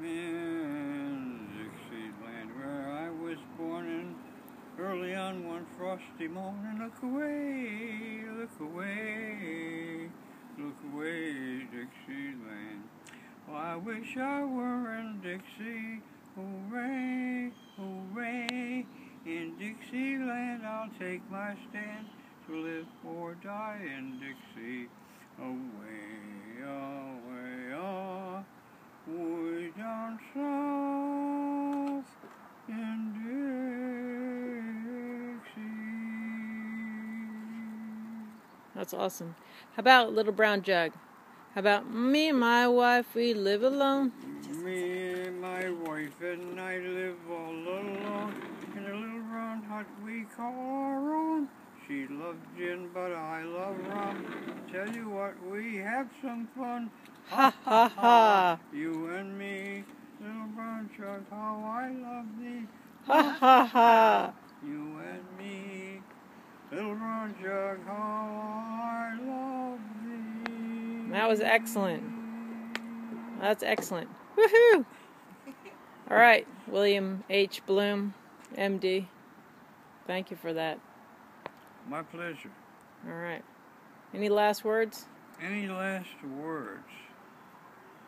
Man, Dixie land where I was born in early on one frosty morning. Look away, look away, look away, Dixie land. Oh, I wish I were in Dixie. Hooray, hooray. In Dixie land I'll take my stand to live or die in Dixie. Away, away. That's awesome. How about Little Brown Jug? How about me and my wife, we live alone? Me and my wife and I live all alone in a little brown hut we call our own. She loves gin, but I love rum. Tell you what, we have some fun. Ha ha ha! You and me, little brown jug, how I love thee. Ha ha ha! You and me, little brown jug, how I love thee. That was excellent. That's excellent. Woohoo! All right, William H. Bloom, MD. Thank you for that. My pleasure. All right. Any last words? Any last words?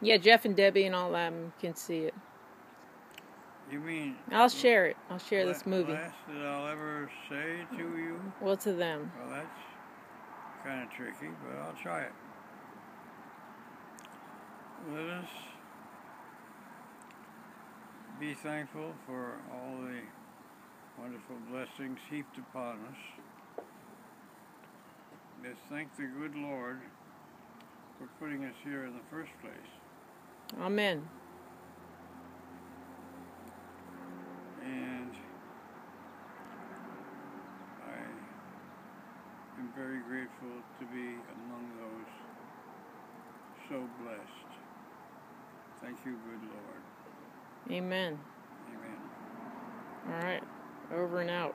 Yeah, Jeff and Debbie and all them can see it. You mean I'll share it. I'll share la- this movie. Last that I'll ever say to you? Well, to them. Well, that's kind of tricky, but I'll try it. Let us be thankful for all the wonderful blessings heaped upon us. Let's thank the good Lord for putting us here in the first place. Amen. And I am very grateful to be among those so blessed. Thank you, good Lord. Amen. Amen. All right. Over and out.